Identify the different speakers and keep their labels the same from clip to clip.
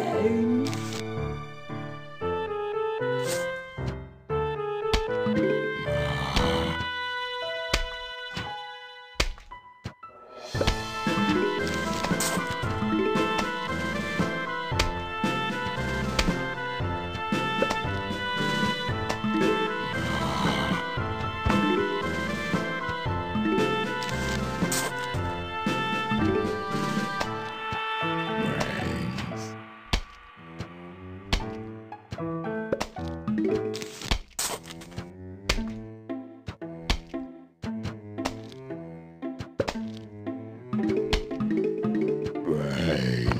Speaker 1: day.
Speaker 2: pain.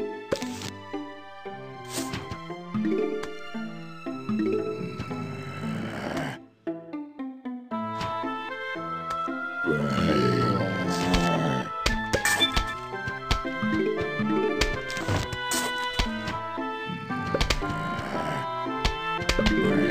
Speaker 2: Bye.